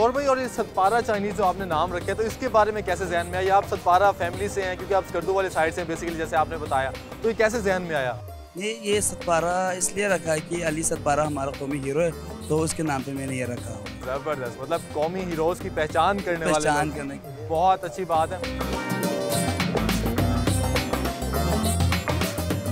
ज़ोर भाई और ये सतपारा चाइनीज़ जो आपने नाम रखे तो इसके बारे में कैसे जहन में आया? आप सतपारा फैमिली से हैं क्योंकि आप स्कर्दू वाले साइड से बेसिकली जैसे आपने बताया। तो ये कैसे जहन में आया? ये ये सतपारा इसलिए रखा है कि अली सतपारा हमारा कौमी हीरो है तो उसके नाम पे मैंने ये रखा ज़बरदस्त। मतलब कौमी हीरोज की पहचान करने वाले पहचान वाले करने की बहुत अच्छी बात है।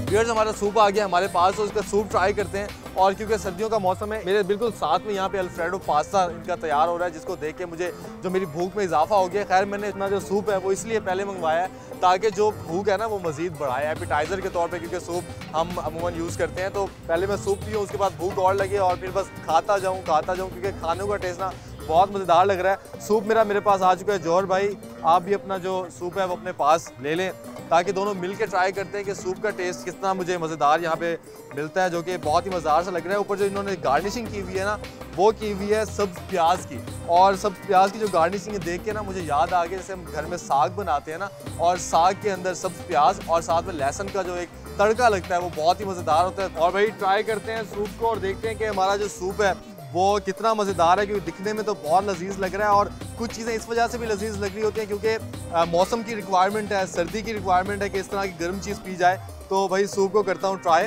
व्यूअर्स हमारा सूप आ गया, हमारे पास तो उसका सूप ट्राई करते हैं। और क्योंकि सर्दियों का मौसम है, मेरे बिल्कुल साथ में यहाँ पे अल्फ्रेडो पास्ता इनका तैयार हो रहा है, जिसको देख के मुझे जो मेरी भूख में इजाफा हो गया। खैर, मैंने इतना जो सूप है, वो इसलिए पहले मंगवाया है ताकि जो भूख है ना, वो मजीद बढ़ाए। एपिटाइज़र के तौर पर क्योंकि सूप हम अमूमन यूज़ करते हैं तो पहले मैं सूप पीऊँ, उसके बाद भूख और लगे और फिर बस खाता जाऊँ खाता जाऊँ, क्योंकि खानों का टेस्ट ना बहुत मज़ेदार लग रहा है। सूप मेरा मेरे पास आ चुका है, जौहर भाई, आप भी अपना जो सूप है, वो अपने पास ले लें। ताकि दोनों मिल के ट्राई करते हैं कि सूप का टेस्ट कितना मुझे मज़ेदार यहाँ पे मिलता है, जो कि बहुत ही मज़ेदार सा लग रहा है। ऊपर जो इन्होंने गार्निशिंग की हुई है ना, वो की हुई है सब्ज प्याज की। और सब्ज प्याज की जो गार्निशिंग है, देख के ना मुझे याद आ गया, जैसे हम घर में साग बनाते हैं ना, और साग के अंदर सब्ज प्याज और साथ में लहसुन का जो एक तड़का लगता है, वो बहुत ही मज़ेदार होता है। और भाई ट्राई करते हैं सूप को और देखते हैं कि हमारा जो सूप है वो कितना मज़ेदार है क्योंकि दिखने में तो बहुत लजीज लग रहा है और कुछ चीज़ें इस वजह से भी लजीज लग रही होती हैं क्योंकि मौसम की रिक्वायरमेंट है, सर्दी की रिक्वायरमेंट है कि इस तरह की गर्म चीज़ पी जाए। तो भाई सूप को करता हूँ ट्राई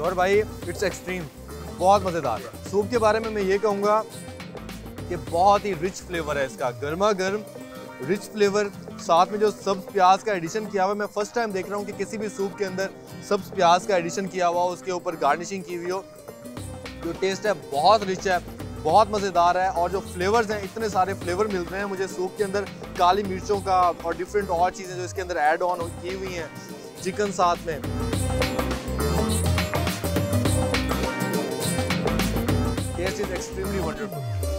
और भाई इट्स एक्सट्रीम बहुत मज़ेदार. है सूप के बारे में मैं ये कहूँगा कि बहुत ही रिच फ्लेवर है इसका. गर्मा गर्म रिच फ्लेवर साथ में जो सब्ज प्याज का एडिशन किया हुआ है, मैं फ़र्स्ट टाइम देख रहा हूँ कि किसी भी सूप के अंदर सब्ज प्याज का एडिशन किया हुआ हो, उसके ऊपर गार्निशिंग की हुई हो। जो टेस्ट है, बहुत रिच है, बहुत मज़ेदार है, और जो फ्लेवर्स हैं, इतने सारे फ्लेवर मिल रहे हैं मुझे सूप के अंदर। काली मिर्चों का और डिफरेंट और चीज़ें जो इसके अंदर ऐड ऑन की हुई हैं चिकन साथ में। Test is extremely wonderful